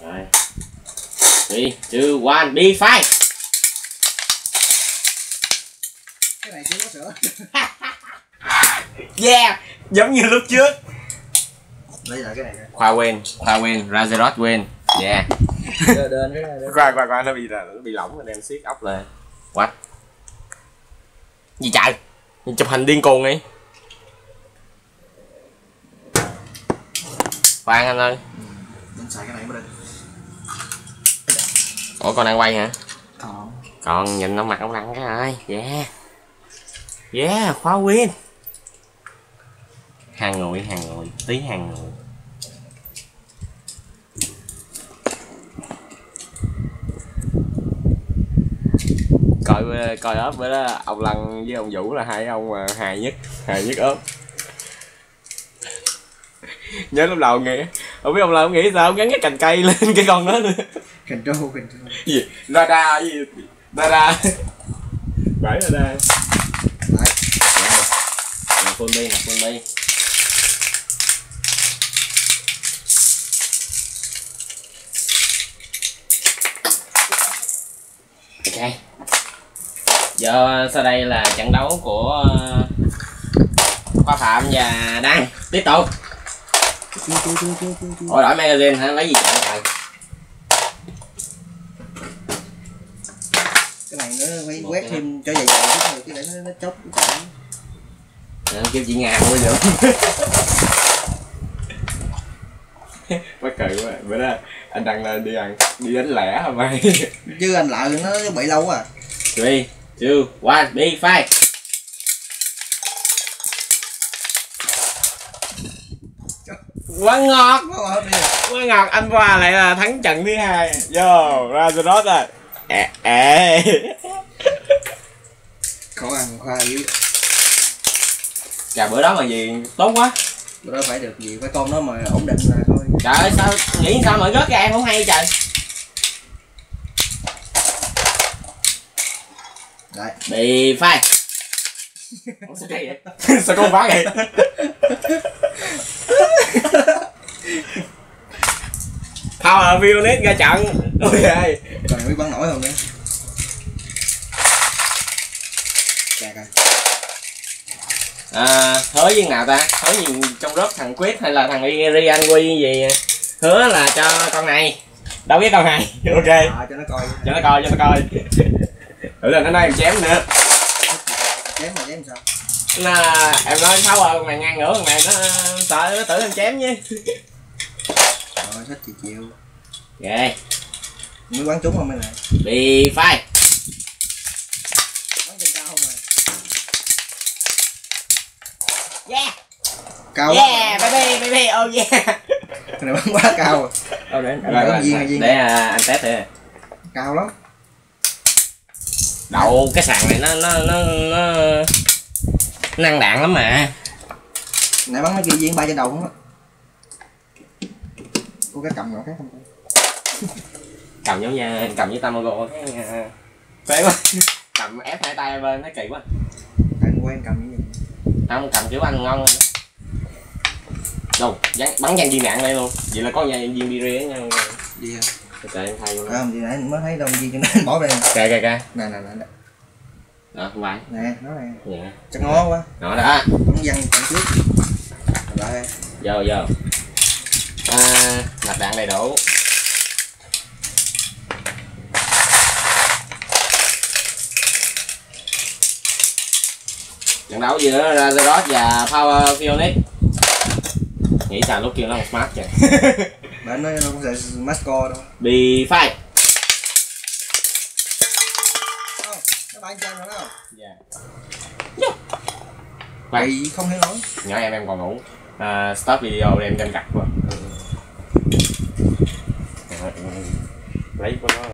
rồi three two one be fight cái này chưa có sữa. Yeah giống như lúc trước. Đây là cái này nè. khoa quên khoa quên razerot quên yeah. Khoa khoa khoa nó bị nó bị lỏng rồi đem siết ốc lên. What? Gì chạy chụp hình điên cuồng đi khoan anh ơi. Mình xài cái này mới được. Ủa con đang quay hả? Còn. Còn nhìn nó mặt ông lăn cái ơi. Yeah. Yeah khóa win. Hàng nguội hàng nguội tí hàng nguội coi bữa- coi ốp bữa đó. Ông lăng với ông vũ là hai ông mà hài nhất. Hài nhất ốp nhớ lúc đầu nghĩ không biết ông lăng nghĩ sao ông gắn cái cành cây lên cái con đó nữa control control gì? Radar gì? Radar bảy radar Đấy. là full đi là full đi ok. Giờ sau đây là trận đấu của ờ, khoa phạm và đăng. Tiếp tục ôi đổi magazine hả? Lấy gì chạy trời cái này nó phải quét thêm cho dày dày chút rồi chứ để nó, nó chốc cái chảy. Ờ, kêu chị ngà bây giờ mắc cười quá. Bữa đó anh đăng lên đi ăn đi đánh lẻ hả mày? Chứ anh lại nó bị lâu à. Three two one be fight quá ngọt. Quá ngọt anh qua lại là thắng trận thứ hai. Vô ra rồi đó rồi ẹ ẹ khó ăn khoa yếu chà bữa đó mà gì tốt quá. Bữa đó phải được gì phải con nó mà ổn định là thôi. Trời ơi sao nghĩ sao mà rớt ra em không hay trời? Đấy. Bị phai. Ủa, sao vậy? Sao con phá vậy Power Violet ra trận ôi ơi còn này biết bắn nổi không nữa Chà coi à, hứa với nào ta hứa gì trong lớp thằng quyết hay là thằng rian quy gì hứa là cho con này đâu biết con này ok à, cho nó coi cho nó coi cho nó coi thử là nó nói em chém nữa chém mà chém sao là em nói xấu rồi con này ngang ngửa này nó sợ nó tưởng em chém chứ rồi thích thì chịu. Ok. Mới bắn trúng không mấy này bị phai. Bắn trên cao không à yeah. Cao yeah baby baby oh yeah. Cái này bắn quá cao. Rồi đâu để Rồi, rồi, viên hay viên để à, anh test thử. Cao lắm. Đậu cái sàn này nó nó nó nó năng đạn lắm mà. Nãy bắn mấy kia viên bay trên đầu không á có cái cầm nào khác không cầm. Giống như cầm với tamago cái à, phế quá. Cầm ép hai tay bên nó kỳ quá. Anh quen cầm như vậy không cầm kiểu anh ngon rồi đâu bắn bắn văng viên đạn đây luôn. Vậy là có văng viên đi ria nha. Gì hả trời em thay luôn. À, gì nãy mới thấy đông viên cho nên bỏ đây nè kìa kìa kìa. Nè nè nè đó không phải. Nè nó nè. Dạ. Chắc ngó quá. Đó đó. Bắn văng trận trước. Rồi. Vô vô à, nạp đạn đầy đủ. Trận đấu giữa Razerot và Power Phoenix nghĩ sao lúc kêu nó một smart vậy? Để nó không phải masco đâu be fight nó bay trên rồi đó dạ. Khoan. Vậy không hiểu nổi nhỏ em em còn ngủ. À, stop video đem trên cặt quá lấy của nó